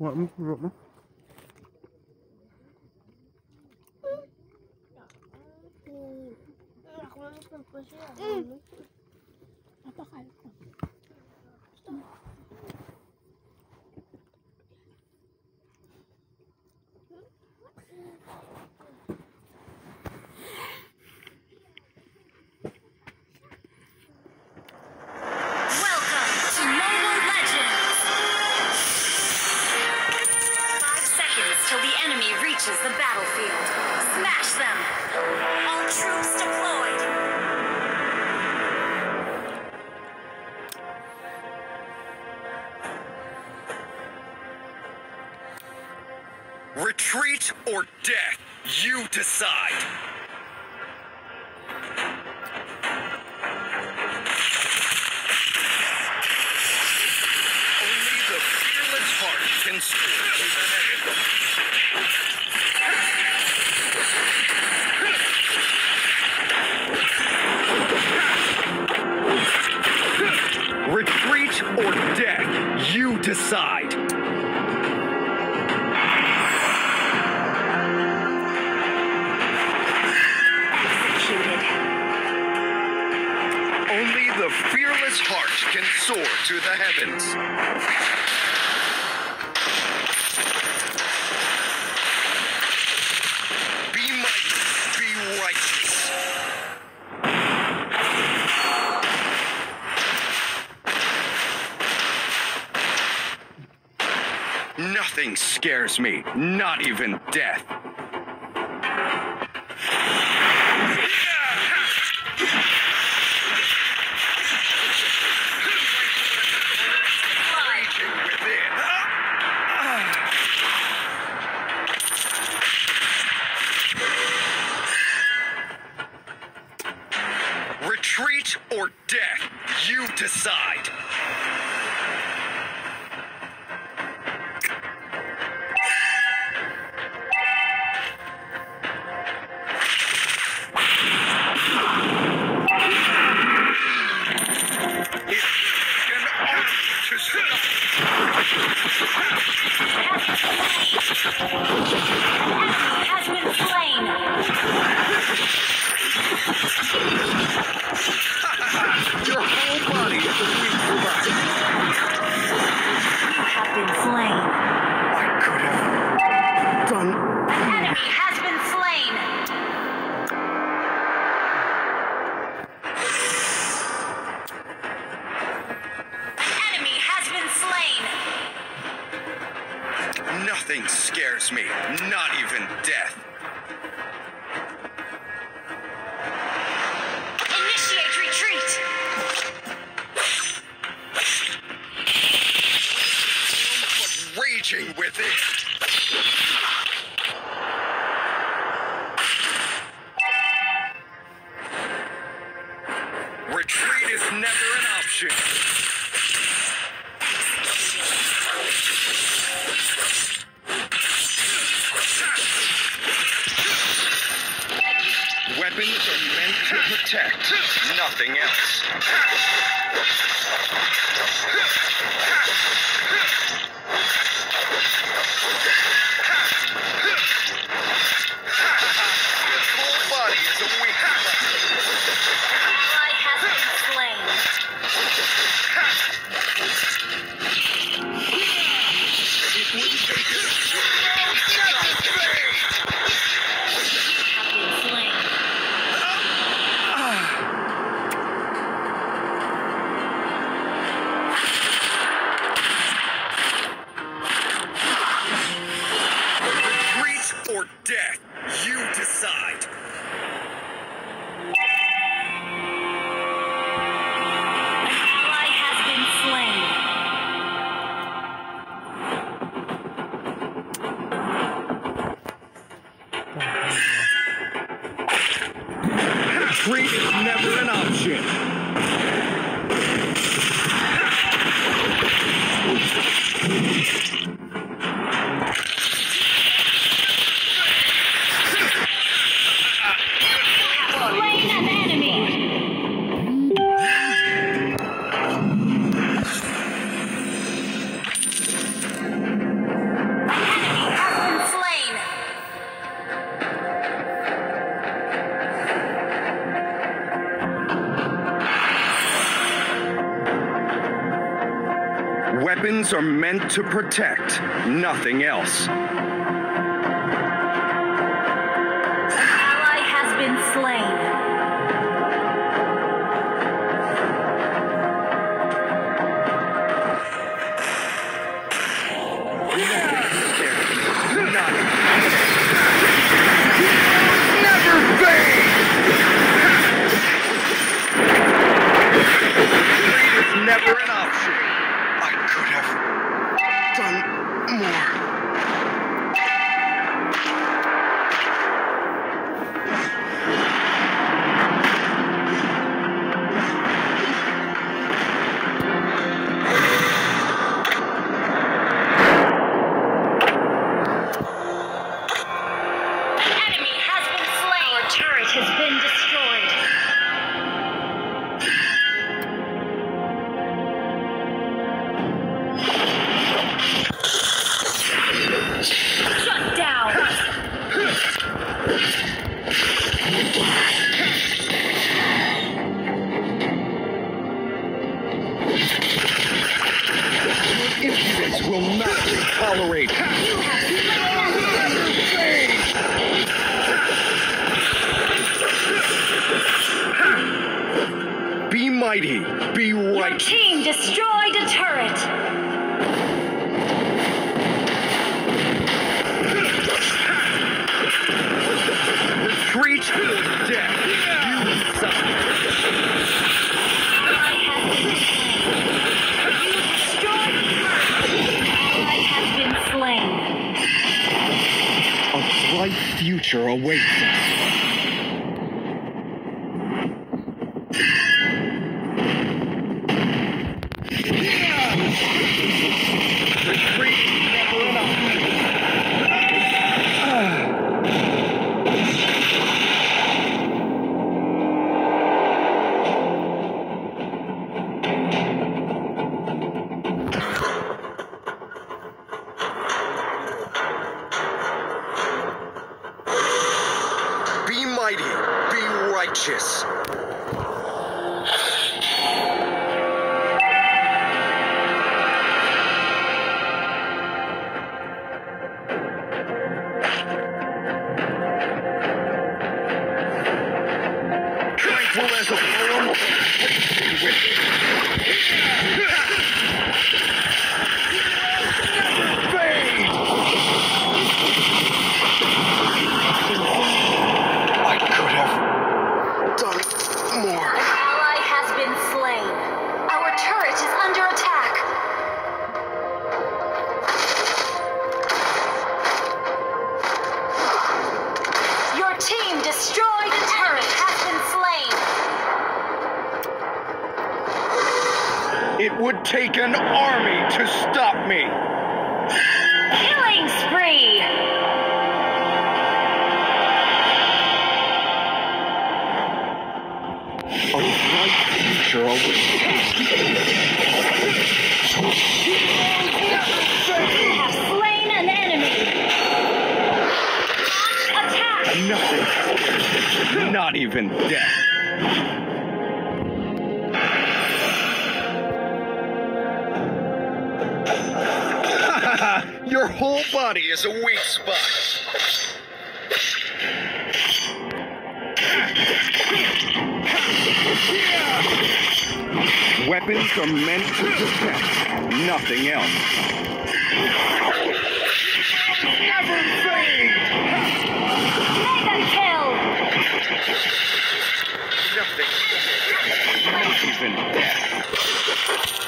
What am the battlefield. Smash them! All troops deployed! Retreat or death, you decide. Only the fearless heart can soar the. You decide. Executed. Only the fearless heart can soar to the heavens. Be mighty, be righteous. Nothing scares me, not even death. Retreat or death, you decide. Has been slain! Your whole body But raging within. Retreat is never an option. Are meant to protect, nothing else. Mighty, be Your right. team destroyed a turret. Retreat death. You suck. Been slain. You destroyed a turret. Ally has been slain. A bright future awaits us. Would take an army to stop me. Killing spree. A bright future awaits. You have slain an enemy. Launch attack. Nothing. Not even death. Your whole body is a weak spot. Weapons are meant to protect, nothing else. Never fade! Mega kill. Nothing. Not even death.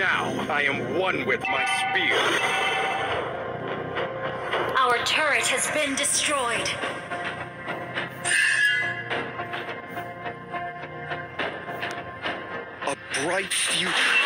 Now I am one with my spear. Our turret has been destroyed. A bright future.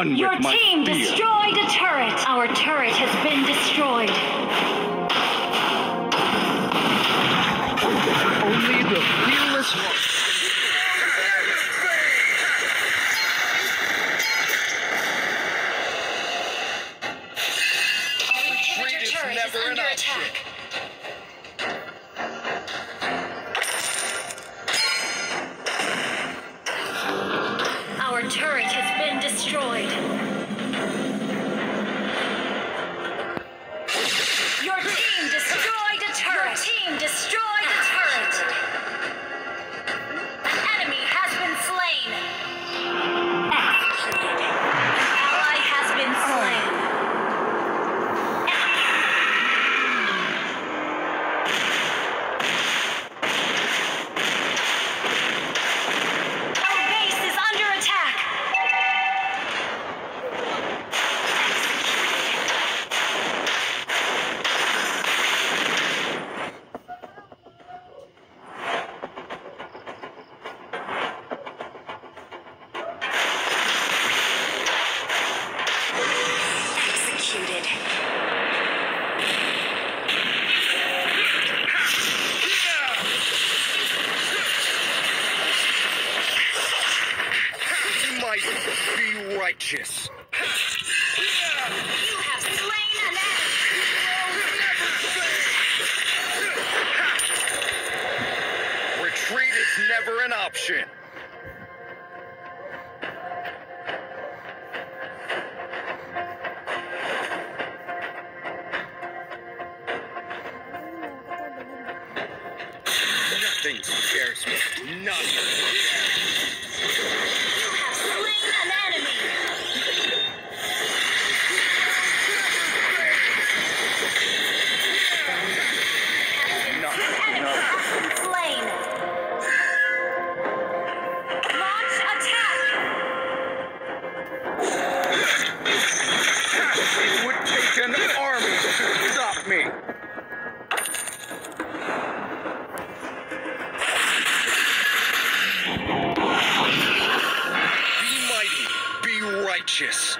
one Your my team destroyed. with nothing. You have slain an enemy. Been slain. Launch attack. It would take an army to stop me. Yes.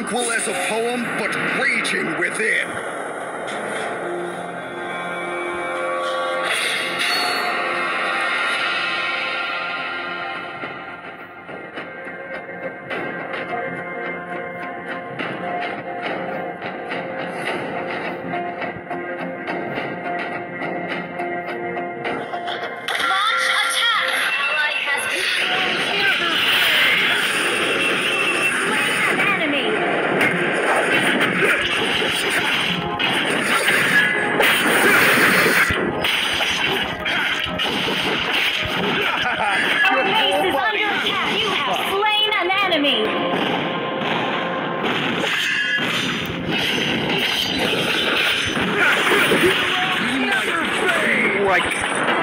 Tranquil as a poem, but raging within. Like